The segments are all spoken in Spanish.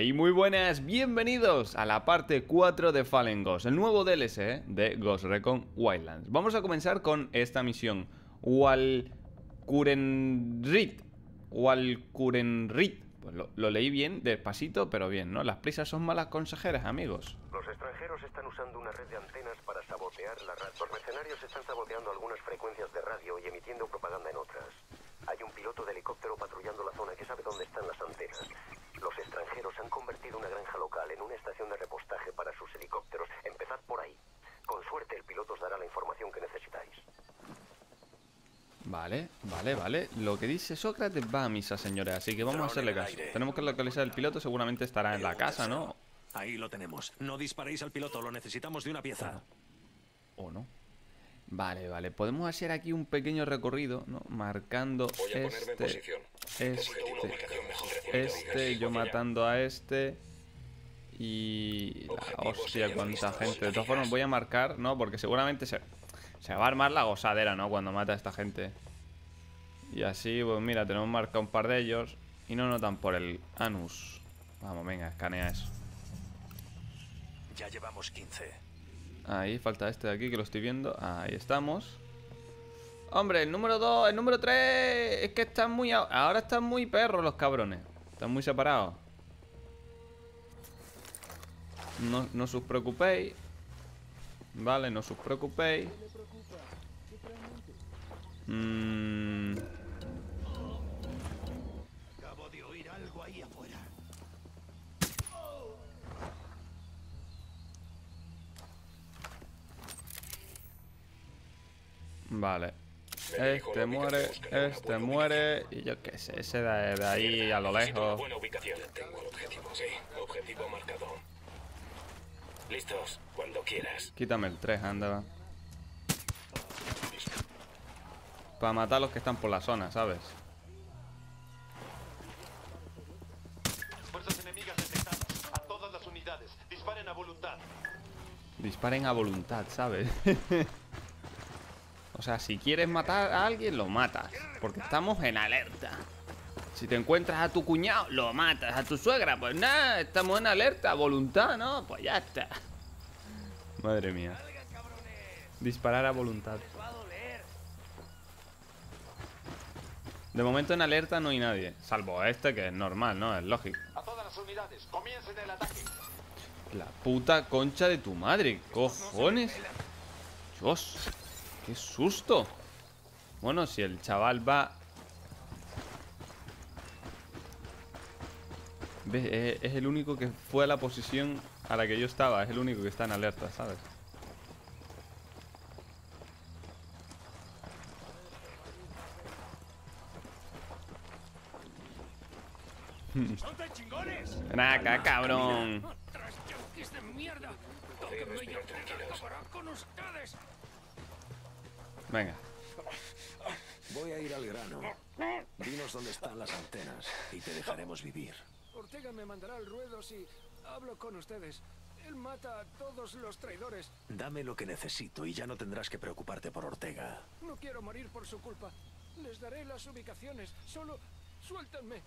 Hey, muy buenas, bienvenidos a la parte 4 de Fallen Ghost, el nuevo DLC de Ghost Recon Wildlands. Vamos a comenzar con esta misión, Walkurenrit, Walkurenrit. Pues lo, lo leí bien, despacito, pero bien, ¿no? Las prisas son malas consejeras, amigos. Los extranjeros están usando una red de antenas para sabotear la radio. Los mercenarios están saboteando algunas frecuencias de radio y emitiendo propaganda en otras. Hay un piloto de helicóptero patrullando la zona que sabe dónde están las antenas. Los extranjeros han convertido una granja local en una estación de repostaje para sus helicópteros. Empezad por ahí. Con suerte el piloto os dará la información que necesitáis. Vale, vale, vale. Lo que dice Sócrates va a misa, señores, así que vamos a hacerle caso. Tenemos que localizar el piloto, seguramente estará en la casa, ¿no? Ahí lo tenemos. No disparéis al piloto, lo necesitamos de una pieza. ¿O no? Vale, vale. Podemos hacer aquí un pequeño recorrido, ¿no? Marcando Voy a ponerme en este, posición. Este, este, yo matando a este y la hostia, cuánta gente. De todas formas voy a marcar, ¿no? Porque seguramente se, se va a armar la gozadera, ¿no? Cuando mata a esta gente. Y así, pues mira, tenemos marcado un par de ellos y no notan por el anus. Vamos, venga, escanea eso. Ya llevamos 15. Ahí, falta este de aquí que lo estoy viendo. Ahí estamos. Hombre, el número 2, el número 3 Es que están muy... Ahora están muy perros los cabrones. Están muy separados. No, no os preocupéis. Vale, no os preocupéis. Mm, Acabo de oír algo ahí afuera. Vale Este muere, este muere Y yo qué sé, ese de, de ahí a lo lejos buena ubicación. Tengo el objetivo, sí. Objetivo marcado. Listos, cuando quieras. Quítame el 3, anda. Para matar a los que están por la zona, ¿sabes? Fuerzas enemigas detectadas. A todas las unidades. Disparen a voluntad. Disparen a voluntad, ¿sabes? o sea, si quieres matar a alguien, lo matas. Porque estamos en alerta. Si te encuentras a tu cuñado, lo matas. A tu suegra, pues nada, estamos en alerta. A voluntad, ¿no? Pues ya está. Madre mía. Disparar a voluntad. De momento en alerta no hay nadie. Salvo este, que es normal, ¿no? Es lógico. A todas las unidades. Comiencen el ataque. La puta concha de tu madre, cojones. Dios, qué susto. Bueno, si el chaval va. Es, el único que fue a la posición a la que yo estaba. Es el único que está en alerta, ¿sabes? Ven acá, cabrón. Venga. Voy a ir al grano. Dinos dónde están las antenas y te dejaremos vivir. Ortega me mandará al ruedo si hablo con ustedes. Él mata a todos los traidores. Dame lo que necesito y ya no tendrás que preocuparte por Ortega. No quiero morir por su culpa. Les daré las ubicaciones. Solo suéltenme.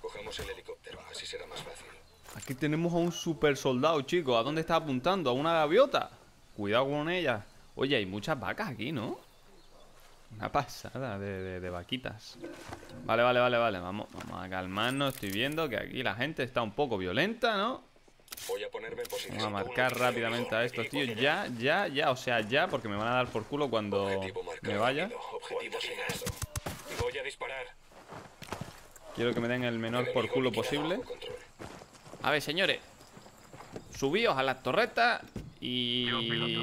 Cogemos el helicóptero, así será más fácil. Aquí tenemos a un super soldado, chicos. ¿A dónde está apuntando? ¿A una gaviota? Cuidado con ella. Oye, hay muchas vacas aquí, ¿no? Una pasada de, de- de vaquitas. Vale, vale, vale, vale. Vamos, vamos a calmarnos. Estoy viendo que aquí la gente está un poco violenta, ¿no? Voy a ponerme en posición. Vamos a marcar rápidamente a estos tíos. Ya, ya, ya. O sea, ya, porque me van a dar por culo cuando me vaya. Voy a disparar. Quiero que me den el menor por culo posible. A ver, señores. Subíos a las torretas y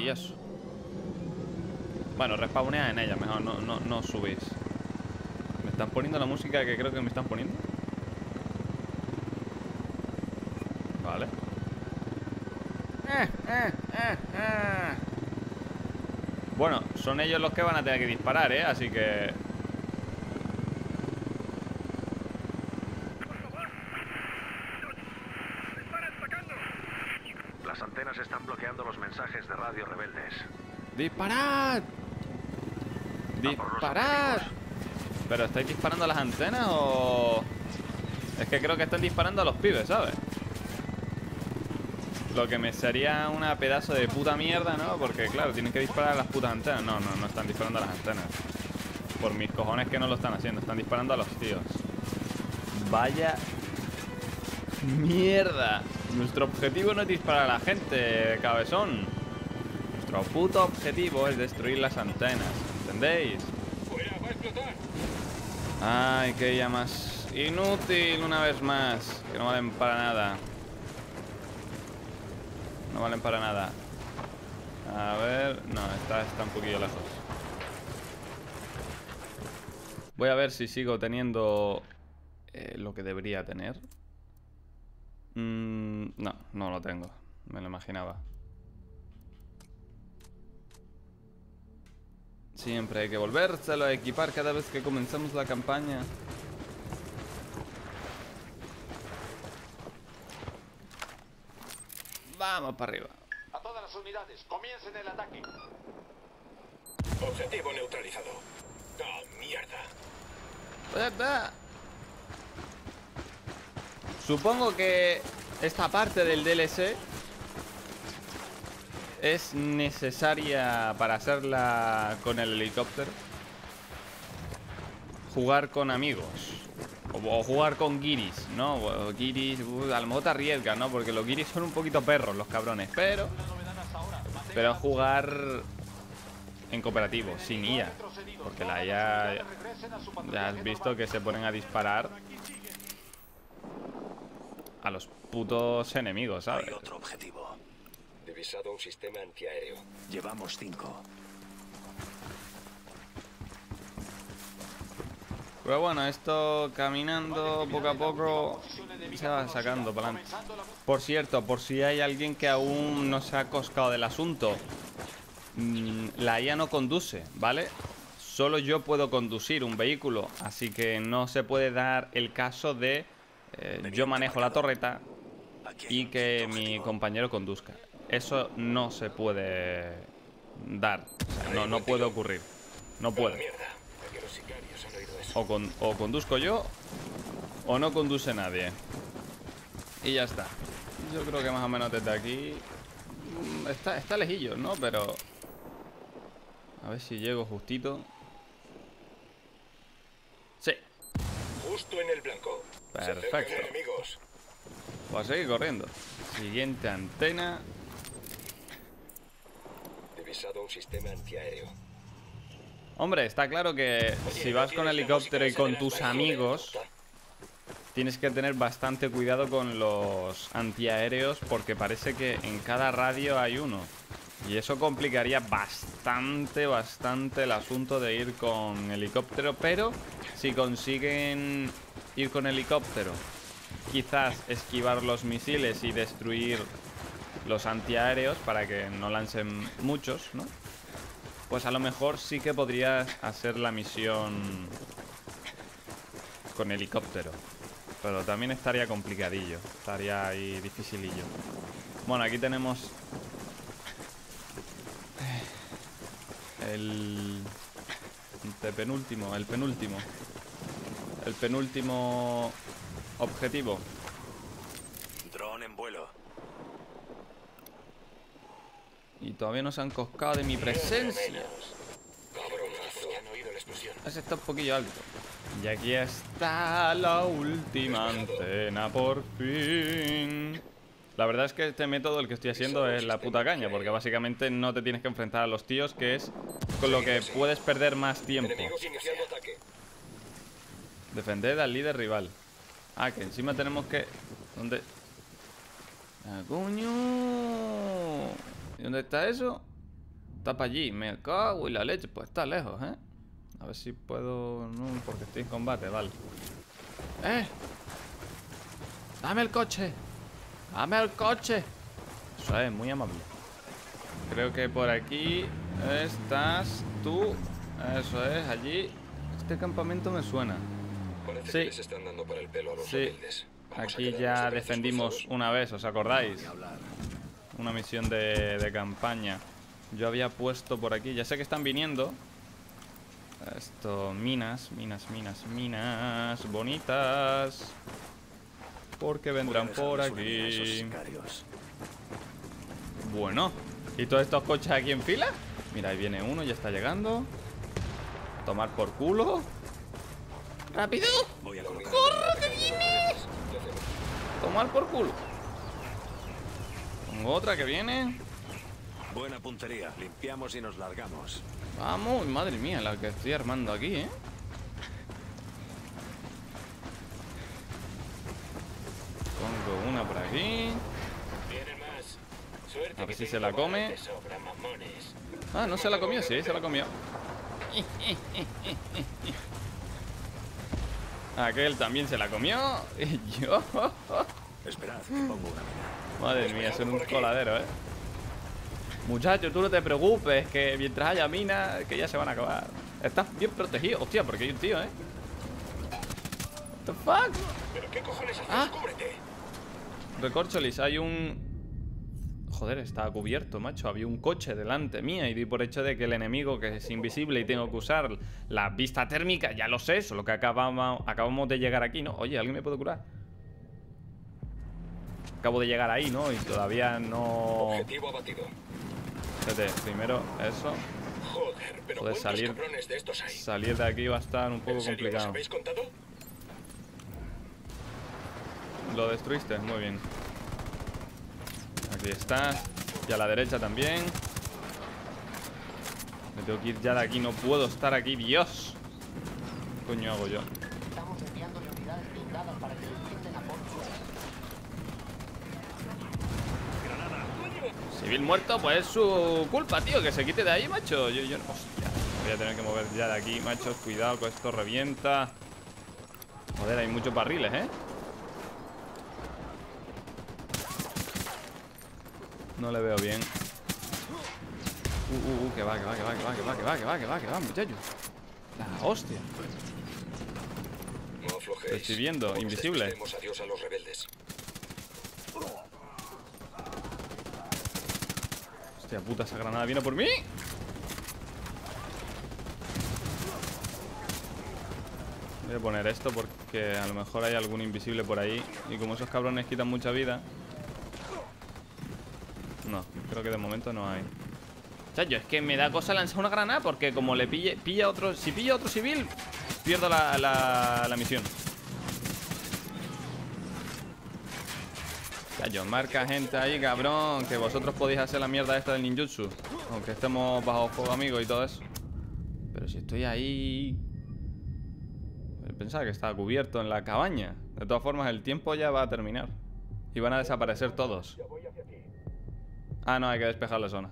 eso. Bueno, respawnead en ella mejor, no, no, no subís. ¿Me están poniendo la música que creo que me están poniendo? Vale. Eh, eh, eh. Bueno, son ellos los que van a tener que disparar, ¿eh? Así que... Las antenas están bloqueando los mensajes de radio rebeldes. ¡Disparad! ¡Disparad! ¿Pero estáis disparando a las antenas o...? Es que creo que están disparando a los pibes, ¿sabes? Lo que me sería una pedazo de puta mierda, ¿no? Porque, claro, tienen que disparar a las putas antenas. No, no, no están disparando a las antenas. Por mis cojones que no lo están haciendo. Están disparando a los tíos. Vaya mierda. Nuestro objetivo no es disparar a la gente, cabezón. Nuestro puto objetivo es destruir las antenas. ¿Entendéis? ¡Fuera! ¡Va a explotar! Ay, que ella más inútil una vez más. Que no valen para nada. No valen para nada. A ver... No, está, está un poquillo lejos. Voy a ver si sigo teniendo eh, lo que debería tener. Mm, no, no lo tengo. Me lo imaginaba. Siempre hay que volvérselo a equipar cada vez que comenzamos la campaña. Vamos para arriba. A todas las unidades, comiencen el ataque. Objetivo neutralizado. ¡Ah, mierda! ¡Verdad! Supongo que esta parte del DLC es necesaria para hacerla con el helicóptero. Jugar con amigos. O, jugar con guiris, ¿no? O guiris, uh, a lo mejor te arriesgas, ¿no? Porque los guiris son un poquito perros, los cabrones. Pero, pero jugar en cooperativo, sin IA. Porque la IA, ya has visto que se ponen a disparar a los putos enemigos, ¿sabes? Divisado un sistema antiaéreo. Llevamos cinco. Pero bueno, esto caminando poco a poco se va sacando para adelante. Por cierto, por si hay alguien que aún no se ha coscado del asunto, mm, la IA no conduce, ¿vale? Solo yo puedo conducir un vehículo, así que no se puede dar el caso de eh, yo manejo la torreta y que mi compañero conduzca. Eso no se puede dar, o sea, no, no puede ocurrir, no ¡Ah, puede. O, con- o conduzco yo o no conduce nadie. Y ya está. Yo creo que más o menos desde aquí mm, está, está lejillo, ¿no? Pero a ver si llego justito. Sí, Justo en el blanco. Perfecto. a seguir corriendo. Siguiente antena. Un sistema antiaéreo. Hombre, está claro que Oye, si ¿no vas con helicóptero y con tus amigos, tienes que tener bastante cuidado con los antiaéreos porque parece que en cada radio hay uno. Y eso complicaría bastante, bastante el asunto de ir con helicóptero. Pero si consiguen ir con helicóptero, quizás esquivar los misiles y destruir los antiaéreos para que no lancen muchos, ¿no? Pues a lo mejor sí que podrías hacer la misión con helicóptero. Pero también estaría complicadillo. Estaría ahí dificilillo. Bueno, aquí tenemos... El... penúltimo, el penúltimo. El penúltimo objetivo. Dron en vuelo. Y todavía no se han coscado de mi presencia. Ese está un poquillo alto. Y aquí está la última antena, por fin. La verdad es que este método, el que estoy haciendo, es la puta caña, porque básicamente no te tienes que enfrentar a los tíos, que es con lo que puedes perder más tiempo. Defender al líder rival. Ah, que encima tenemos que... ¿Dónde? ¡Ah, coño! ¿Y dónde está eso? Está para allí. Me cago en la leche. Pues está lejos, ¿eh? A ver si puedo... No, porque estoy en combate, vale. ¡Eh! ¡Dame el coche! ¡Dame el coche! Eso es, muy amable. Creo que por aquí estás tú. Eso es, allí. Este campamento me suena. Parece Sí. que les están dando por el pelo a los Sí, aquí ya defendimos una vez, ¿os acordáis? Hablar. Una misión de, de campaña. Yo había puesto por aquí, ya sé que están viniendo. Esto, minas, minas, minas, minas, bonitas. Porque vendrán por aquí. Bueno. ¿Y todos estos coches aquí en fila? Mira, ahí viene uno, ya está llegando. Tomar por culo. ¡Rápido! Voy a colocar. Tomar por culo. Otra que viene. Buena puntería. Limpiamos y nos largamos. Vamos, madre mía, la que estoy armando aquí, ¿eh? Pongo una por aquí. A ver que si se la come. Ah, no se la comió, sí, se la comió. Aquel también se la comió. Y yo. Esperad, que pongo una mina. Madre mía, son un coladero, ¿eh? Muchacho, tú no te preocupes, que mientras haya minas, que ya se van a acabar. Estás bien protegido. Hostia, porque hay un tío, ¿eh? What the fuck? ¿Pero qué cojones haces? Ah. ¡Cúbrete! Recorcholis, hay un... Joder, está cubierto, macho. Había un coche delante mía y di por hecho de que el enemigo, que es invisible y tengo que usar la vista térmica, ya lo sé, solo que acabamos, acabamos de llegar aquí, ¿no? Oye, ¿alguien me puede curar? Acabo de llegar ahí, ¿no? Y todavía no... Objetivo abatido. Espérate, primero eso. Joder, pero Joder, ¿cuántos salir- cabrones de estos hay? Salir de aquí va a estar un poco ¿En serio, ¿Los complicado. habéis contado? Lo destruiste, muy bien. Aquí está. Y a la derecha también. Me tengo que ir ya de aquí, no puedo estar aquí, Dios. ¿Qué coño hago yo? Estamos enviándole unidades blindadas para que lo intenten a por Civil muerto, pues es su culpa, tío, que se quite de ahí, macho. Yo, yo, hostia, voy a tener que mover ya de aquí, machos. Cuidado, que esto revienta. Joder, hay muchos barriles, ¿eh? No le veo bien. Uh, uh, uh, que va, que va, que va, que va, que va, que va, que va, que va, que va, muchachos. La hostia. No estoy viendo, invisible. despistaremos adiós a los rebeldes. Hostia puta, esa granada viene por mí. Voy a poner esto porque a lo mejor hay algún invisible por ahí. Y como esos cabrones quitan mucha vida. No, creo que de momento no hay. Chacho, es que me da cosa lanzar una granada porque como le pille, pilla otro. Si pilla otro civil, pierdo la, la, la misión. Chacho, marca gente ahí, cabrón. Que vosotros podéis hacer la mierda esta del ninjutsu. Aunque estemos bajo fuego, amigos, y todo eso. Pero si estoy ahí. Pensaba que estaba cubierto en la cabaña. De todas formas, el tiempo ya va a terminar. Y van a desaparecer todos. Ah, no, hay que despejar la zona.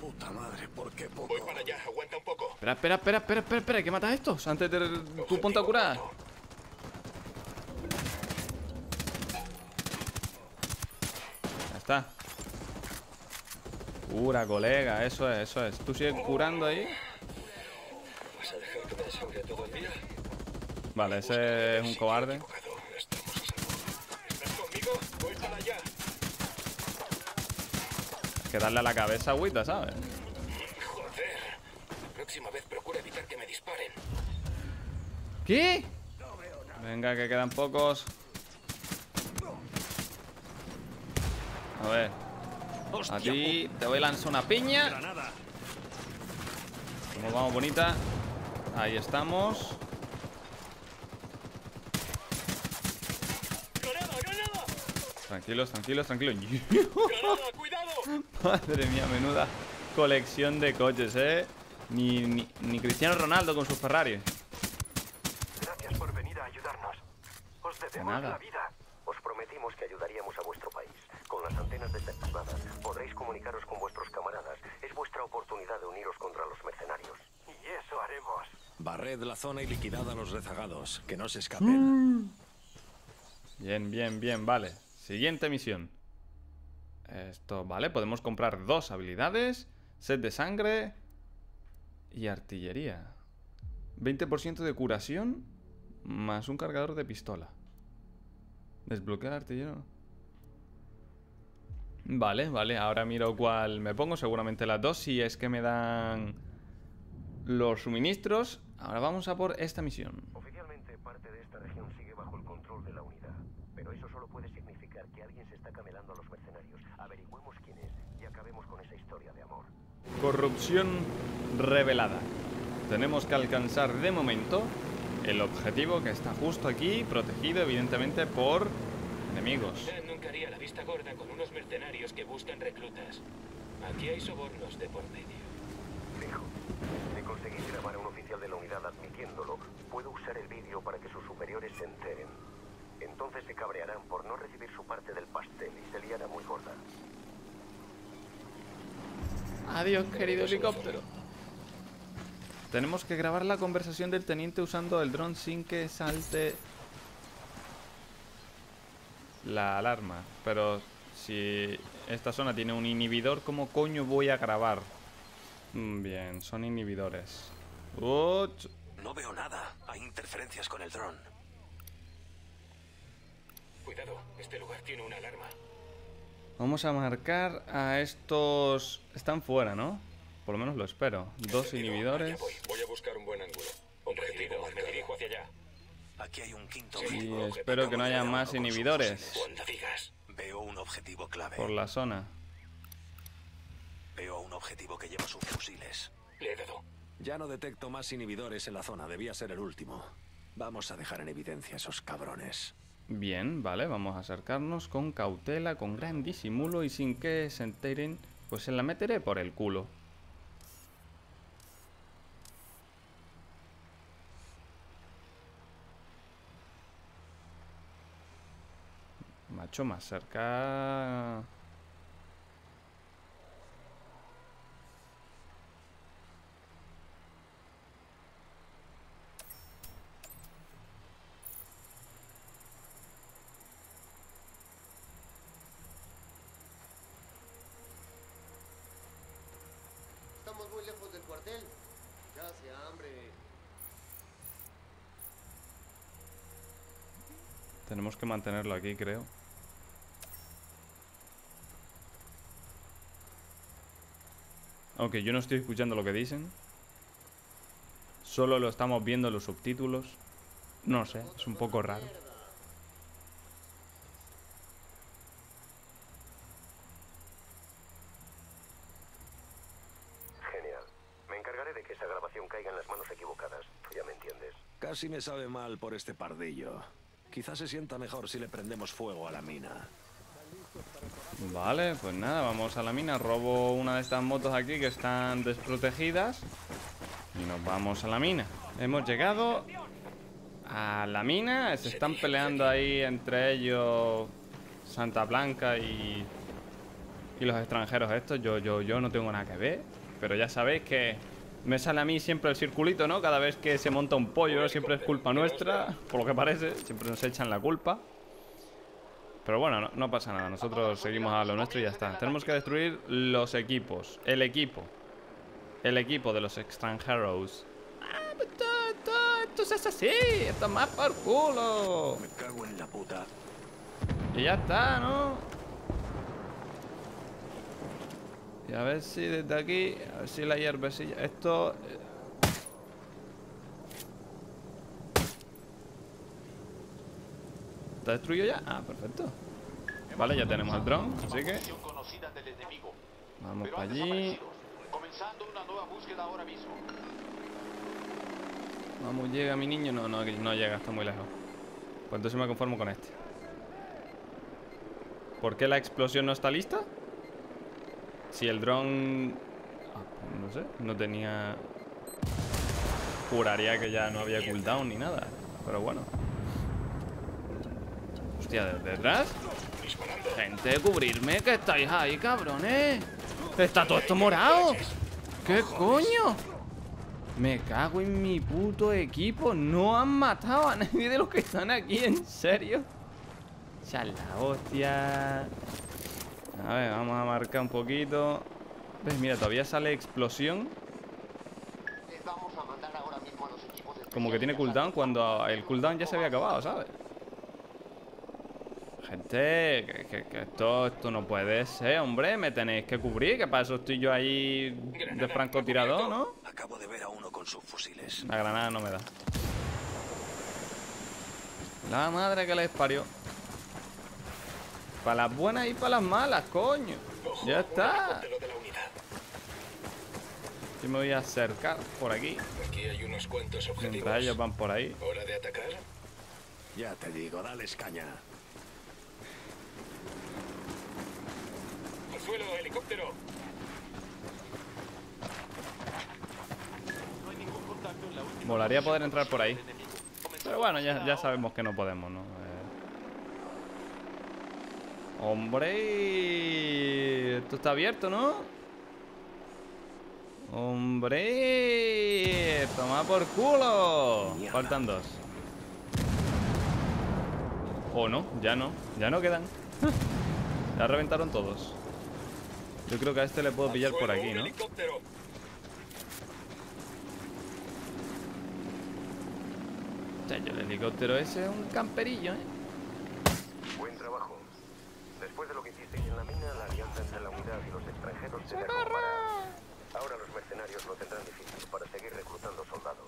Puta madre, ¿por qué poco? Voy para allá, aguanta un poco. Espera, espera, espera, espera, espera, espera, hay que matar a estos antes de tu ponte a curar. Está. Cura, colega, eso es, eso es. ¿Tú sigues curando ahí? Vale, ese es un cobarde. Hay que darle a la cabeza agüita, ¿sabes? ¿Qué? Venga, que quedan pocos. A ver. A ti te voy a lanzar una piña. Como vamos, bonita. Ahí estamos. Tranquilos, tranquilos, tranquilos. Madre mía, menuda colección de coches, ¿eh? Ni, ni, ni Cristiano Ronaldo con sus Ferrari. Gracias por venir a ayudarnos. Os debemos nada. la vida. Os prometimos que ayudaríamos a vuestro país. Con las antenas desactivadas podréis comunicaros con vuestros camaradas. Es vuestra oportunidad de uniros contra los mercenarios. Y eso haremos. Barred la zona y liquidad a los rezagados. Que no se escapen. Bien, bien, bien, vale. Siguiente misión. Esto, vale, podemos comprar dos habilidades, set de sangre y artillería. 20% de curación más un cargador de pistola. Desbloquear artillero. Vale, vale, ahora miro cuál me pongo, seguramente las dos, si es que me dan los suministros. Ahora vamos a por esta misión. Oficialmente parte de esta región sigue bajo el control de la unidad. Pero eso solo puede significar que alguien se está camelando a los mercenarios. Averigüemos quién es y acabemos con esa historia de amor. Corrupción revelada. Tenemos que alcanzar de momento el objetivo que está justo aquí, protegido evidentemente por enemigos. Haría la vista gorda con unos mercenarios que buscan reclutas. Aquí hay sobornos de por medio. Fijo. Si conseguís grabar a un oficial de la unidad admitiéndolo, puedo usar el vídeo para que sus superiores se enteren. Entonces se cabrearán por no recibir su parte del pastel y se liará muy gorda. Adiós, querido helicóptero. Tenemos que grabar la conversación del teniente usando el dron sin que salte la alarma. Pero si esta zona tiene un inhibidor, ¿cómo coño voy a grabar? Mm, Bien, son inhibidores. Uch. No veo nada. Hay interferencias con el dron. Cuidado, este lugar tiene una alarma. Vamos a marcar a estos... Están fuera, ¿no? Por lo menos lo espero. Dos inhibidores. voy. Voy a buscar un buen ángulo. Objetivo, me dirijo hacia allá. Aquí hay un quinto Y objetivo. espero que no haya más inhibidores. Veo un objetivo clave. por la zona. Veo un objetivo que lleva sus fusiles. Le he dado. Ya no detecto más inhibidores en la zona. Debía ser el último. Vamos a dejar en evidencia a esos cabrones. Bien, vale, vamos a acercarnos con cautela, con gran disimulo y sin que se enteren, pues se la meteré por el culo. Macho, más cerca... Estamos muy lejos del cuartel. Ya hace hambre. Tenemos que mantenerlo aquí, creo. Aunque yo no estoy escuchando lo que dicen. Solo lo estamos viendo en los subtítulos. No sé, es un poco raro. Genial. Me encargaré de que esa grabación caiga en las manos equivocadas. Tú ya me entiendes. Casi me sabe mal por este pardillo. Quizás se sienta mejor si le prendemos fuego a la mina. Vale, pues nada, vamos a la mina. Robo una de estas motos aquí que están desprotegidas. Y nos vamos a la mina. Hemos llegado a la mina. Se están peleando ahí entre ellos Santa Blanca y, y los extranjeros estos. Yo, yo, yo no tengo nada que ver. Pero ya sabéis que me sale a mí siempre el circulito, ¿no? Cada vez que se monta un pollo siempre es culpa nuestra. Por lo que parece, siempre nos echan la culpa. Pero bueno, no, no pasa nada. Nosotros seguimos a lo nuestro y ya está. Tenemos que destruir los equipos. El equipo. El equipo de los extranjeros. Ah, pero esto, esto, esto es así. Esto es más por culo. Me cago en la puta. Y ya está, ¿no? Y a ver si desde aquí, a ver si la hierbecilla. Esto. ¿Está destruido ya? Ah, perfecto. Vale, ya tenemos el dron, así que vamos para allí. Vamos, llega mi niño. No, no, no llega, está muy lejos. Pues entonces me conformo con este. ¿Por qué la explosión no está lista? Si el dron... ah, pues no sé, no tenía... Juraría que ya no había cooldown ni nada. Pero bueno. Hostia, ¿desde detrás? Gente, cubrirme, que estáis ahí, cabrones. Está todo esto morado. ¿Qué coño? Me cago en mi puto equipo. No han matado a nadie de los que están aquí, ¿en serio? Ya la hostia. A ver, vamos a marcar un poquito. ¿Ves? Mira, todavía sale explosión. Como que tiene cooldown cuando el cooldown ya se había acabado, ¿sabes? Gente, que, que- que esto, esto no puede ser, hombre. Me tenéis que cubrir, que para eso estoy yo ahí de francotirador, ¿no? Acabo de ver a uno con sus fusiles. La granada no me da. La madre que les parió. Para las buenas y para las malas, coño. Ojo, Ya está. Yo me voy a acercar por aquí. Aquí hay unos cuantos objetivos. Mientras ellos van por ahí. ¿Hora de atacar? Ya te digo, dales caña. Suelo, helicóptero! Poder entrar por ahí. Pero bueno, ya, sabemos que no podemos, ¿no? Eh. Hombre, esto está abierto, ¿no? Hombre, toma por culo. Faltan dos. O no, ya no, ya no quedan. ya reventaron todos. Yo creo que a este le puedo ¡Al pillar por aquí, ¿no? el helicóptero ese es un camperillo, ¿eh? Buen trabajo. Después de lo que hicisteis en la mina, la alianza entre la unidad y los extranjeros se. Ahora los mercenarios lo tendrán difícil para seguir reclutando soldados.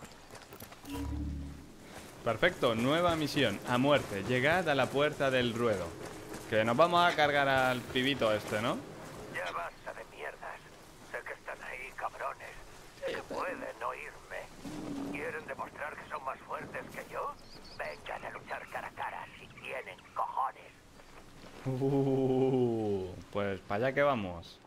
Perfecto, nueva misión, a muerte. Llegad a la puerta del ruedo. Que nos vamos a cargar al pibito este, ¿no? Ya basta de mierdas. Sé que están ahí, cabrones. Que pueden oírme. ¿Quieren demostrar que son más fuertes que yo? Vengan a luchar cara a cara si tienen cojones. Uh, pues para allá que vamos.